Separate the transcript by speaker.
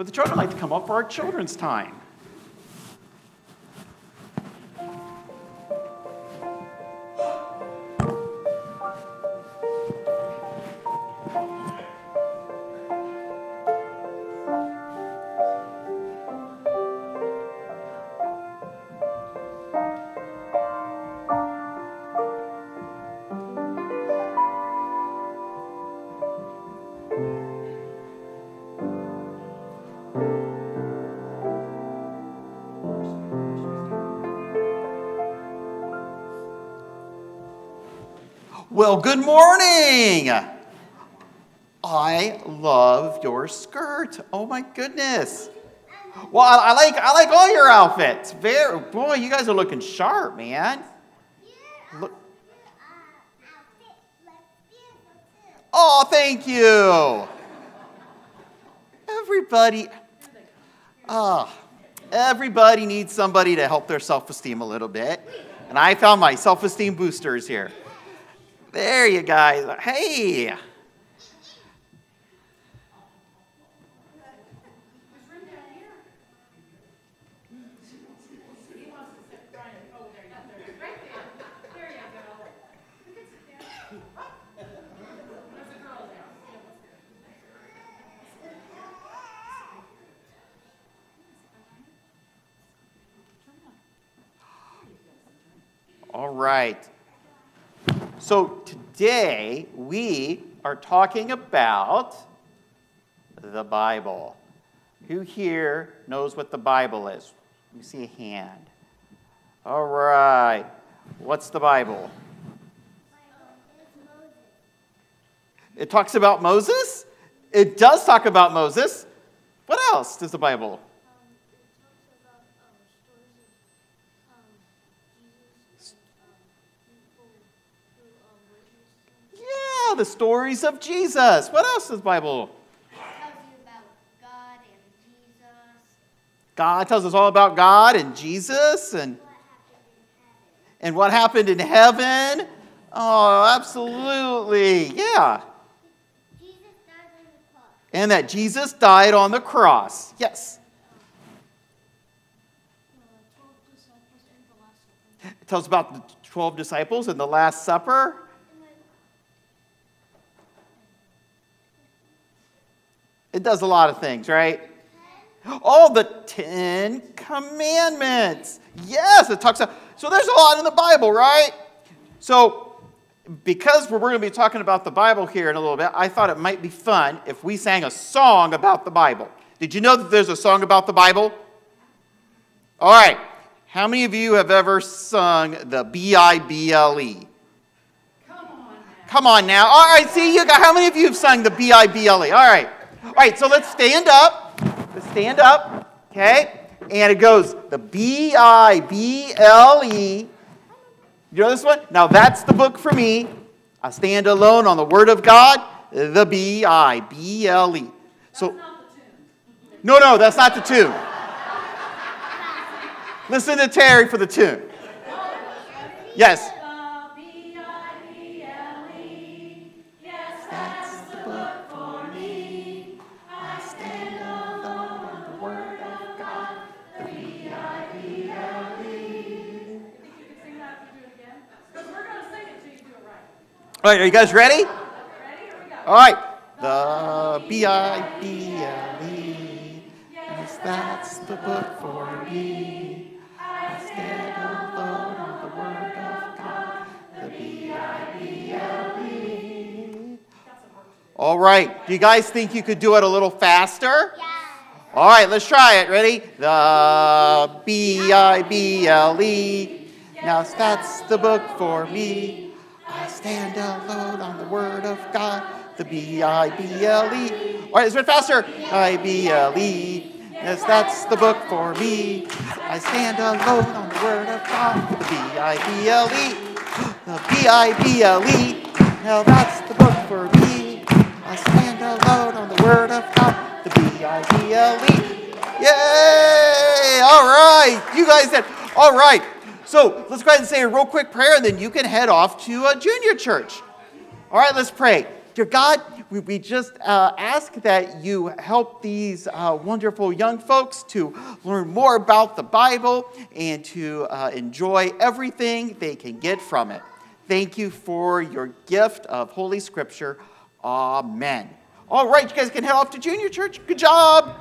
Speaker 1: Would the children like to come up for our children's time? Well, good morning. I love your skirt. Oh my goodness. Well, I, like I like all your outfits. Very boy, you guys are looking sharp, man. Look. Oh, thank you. Everybody. Ah, everybody needs somebody to help their self-esteem a little bit. And I found my self-esteem boosters here. There you guys. Hey. All right. So today we are talking about the Bible. Who here knows what the Bible is? Let me see a hand. All right. What's the Bible? It talks about Moses? It does talk about Moses. What else does the Bible? Yeah, the stories of Jesus. What else does the Bible? God tells us all about God and Jesus and and what happened in heaven. Oh, absolutely. Yeah. And that Jesus died on the cross. Yes. It tells about the 12 disciples and the Last Supper. It does a lot of things, right? All the Ten Commandments. Yes, it talks about. So there's a lot in the Bible, right? So, because we're going to be talking about the Bible here in a little bit, I thought it might be fun if we sang a song about the Bible. Did you know that there's a song about the Bible? All right. How many of you have ever sung the B I B L E? Come on now. Come on now. All right, see, you got how many of you have sung the B I B L E? All right. All right, so let's stand up. Let's stand up, okay? And it goes the B I B L E. You know this one? Now that's the book for me. I stand alone on the Word of God, the B I B L E. So, no, no, that's not the tune. Listen to Terry for the tune. Yes. All right, are you guys ready? All right. The B I B L E. Yes, that's the book for me. I stand alone on the word of God. The B I B L E. All right. Do you guys think you could do it a little faster? Yeah. All right, let's try it. Ready? The B I B L E. Now that's the book for me. Stand alone on the word of God, the B I B L E. All right, let's read faster. I B L E. Yes, that's the book for me. I stand alone on the word of God, the B I B L E. The B I B L E. Now that's the book for me. I stand alone on the word of God, the B I B L E. Yay! All right, you guys did. All right. So let's go ahead and say a real quick prayer, and then you can head off to a junior church. All right, let's pray. Dear God, we, we just uh, ask that you help these uh, wonderful young folks to learn more about the Bible and to uh, enjoy everything they can get from it. Thank you for your gift of Holy Scripture. Amen. All right, you guys can head off to junior church. Good job.